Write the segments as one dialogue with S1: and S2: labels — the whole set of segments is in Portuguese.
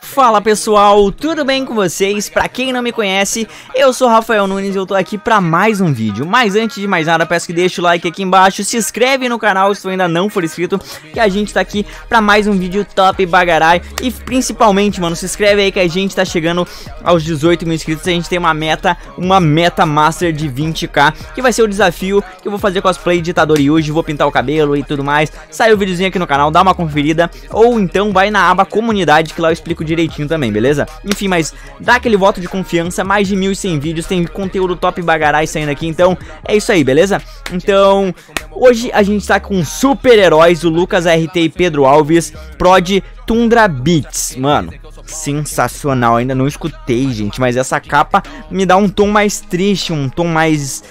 S1: Fala pessoal, tudo bem com vocês? Pra quem não me conhece, eu sou Rafael Nunes e eu tô aqui pra mais um vídeo. Mas antes de mais nada, peço que deixe o like aqui embaixo, se inscreve no canal se tu ainda não for inscrito, que a gente tá aqui pra mais um vídeo top bagarai. E principalmente, mano, se inscreve aí que a gente tá chegando aos 18 mil inscritos, a gente tem uma meta, uma meta master de 20k, que vai ser o desafio que eu vou fazer cosplay de Itadori Yuji, vou pintar o cabelo e tudo mais. Sai o videozinho aqui no canal, dá uma conferida, ou então vai na aba comunidade que lá eu explico direitinho também, beleza? Enfim, mas dá aquele voto de confiança, mais de 1.100 vídeos, tem conteúdo top bagarai saindo aqui, então é isso aí, beleza? Então, hoje a gente tá com super-heróis, o Lucas RT e Pedro Alves, Prod Tundra Beats, mano sensacional. Ainda não escutei, gente, mas essa capa me dá um tom mais triste, um tom mais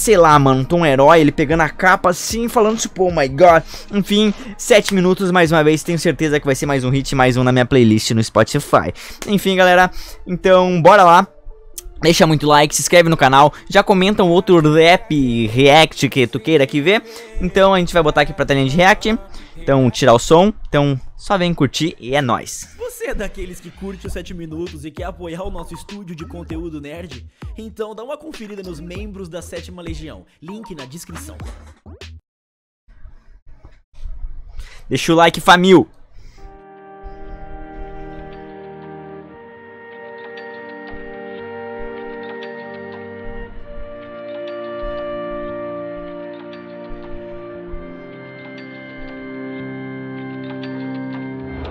S1: sei lá, mano, um herói, ele pegando a capa assim, falando tipo, oh my god. Enfim, 7 minutos mais uma vez, tenho certeza que vai ser mais um hit, mais um na minha playlist no Spotify. Enfim, galera, então bora lá. Deixa muito like, se inscreve no canal, já comenta um outro rap, react que tu queira aqui ver. Então a gente vai botar aqui pra telinha de react. Então tirar o som, então só vem curtir e é nóis.
S2: Você é daqueles que curte os 7 minutos e quer apoiar o nosso estúdio de conteúdo nerd? Então dá uma conferida nos membros da Sétima Legião, link na descrição.
S1: Deixa o like, família.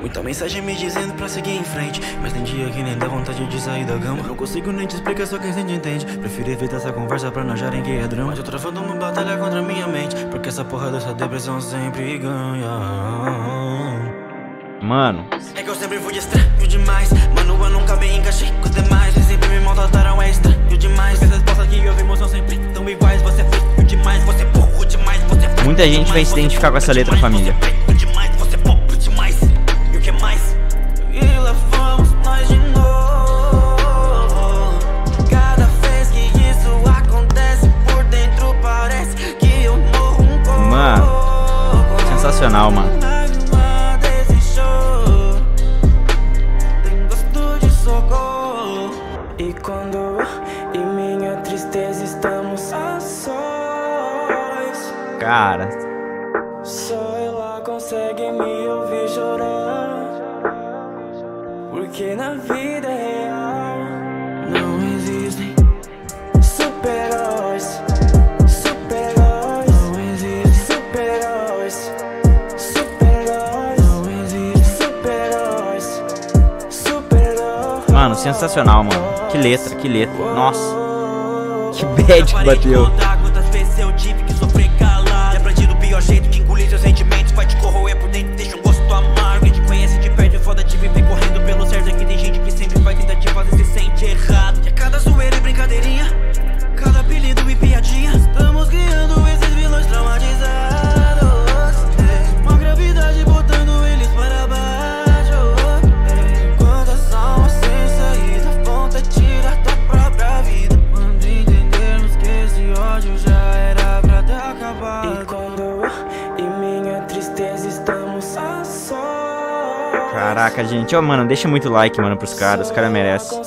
S3: Muita mensagem me dizendo pra seguir em frente. Mas tem dia que nem dá vontade de sair da gama Eu não consigo nem te explicar, só quem sente entende. Prefiro evitar essa conversa pra não acharem que é drama. Tô travando uma batalha contra minha mente. Porque essa porra dessa depressão sempre ganha.
S1: Mano.
S3: É que eu sempre fui estranho demais. Mano, eu nunca me encaixei com os demais. E sempre me maltrataram, é estranho demais. As respostas que eu vi são sempre tão iguais. Você é feio demais, você é burro demais você é
S1: Muita gente vai se identificar com essa letra, família Cara.
S3: Só ela consegue me ouvir chorar. Porque na vida real não existem super-heróis.
S1: Mano, sensacional, mano. Que letra, que letra. Nossa. Que bad que bateu.
S3: Pior jeito de engolir seus
S1: Caraca, gente. Ó, oh, mano, deixa muito like, mano, pros caras. Os caras merecem.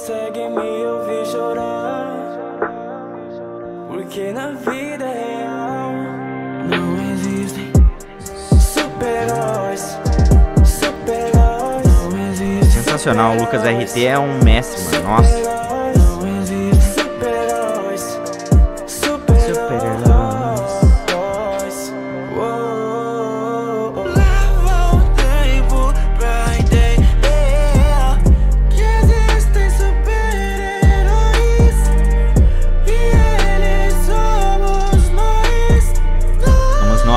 S3: Porque na vida real não existem super-heróis. Super-heróis.
S1: Sensacional. O Lucas RT é um mestre, mano. Nossa.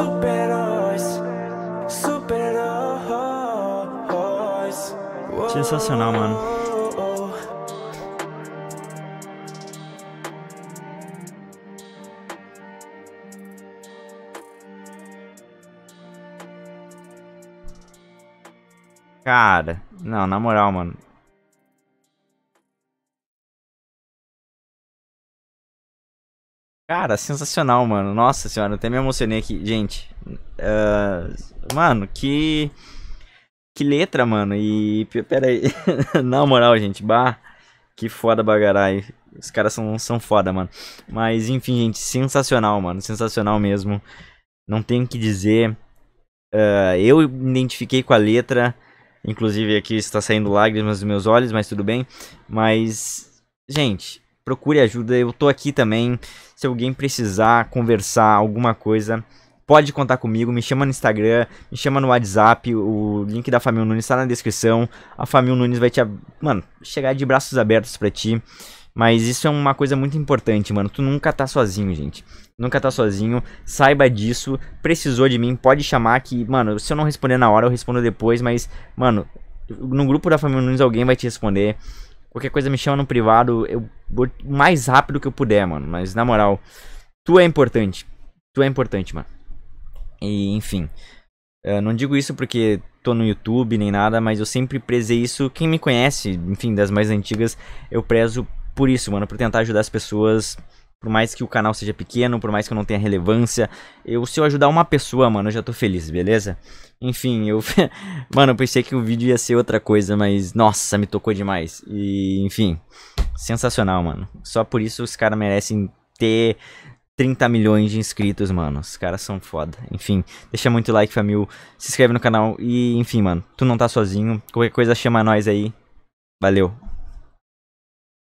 S3: Super-heróis, super-heróis.
S1: Sensacional, mano. Cara, não, na moral, mano. Cara, sensacional, mano. Nossa senhora, até me emocionei aqui. Gente, uh, mano, que. Que letra, mano. E. Pera aí. Na moral, gente, bah. Que foda bagarai. Os caras são, são foda, mano. Mas, enfim, gente, sensacional, mano. Sensacional mesmo. Não tenho o que dizer. Uh, eu me identifiquei com a letra. Inclusive aqui está saindo lágrimas dos meus olhos, mas tudo bem. Mas, gente, procure ajuda. Eu tô aqui também. Se alguém precisar conversar alguma coisa, pode contar comigo. Me chama no Instagram, me chama no WhatsApp. O link da Família Nunes está na descrição. A Família Nunes vai te, mano, chegar de braços abertos para ti. Mas isso é uma coisa muito importante, mano. Tu nunca tá sozinho, gente. Nunca tá sozinho. Saiba disso. Precisou de mim, pode chamar que, mano, se eu não responder na hora, eu respondo depois, mas, mano, no grupo da família Nunes alguém vai te responder. Qualquer coisa me chama no privado, eu vou mais rápido que eu puder, mano. Mas na moral, tu é importante. Tu é importante, mano. E, enfim. Eu não digo isso porque tô no YouTube nem nada, mas eu sempre prezei isso. Quem me conhece, enfim, das mais antigas, eu prezo por isso, mano, por tentar ajudar as pessoas. Por mais que o canal seja pequeno, por mais que eu não tenha relevância, eu se eu ajudar uma pessoa, mano, eu já tô feliz, beleza? Enfim, eu mano, eu pensei que o vídeo ia ser outra coisa, mas nossa, me tocou demais. E, enfim, sensacional, mano. Só por isso os caras merecem ter 30 milhões de inscritos, mano. Os caras são foda. Enfim, deixa muito like, família. Se inscreve no canal e, enfim, mano, tu não tá sozinho. Qualquer coisa chama nós aí. Valeu.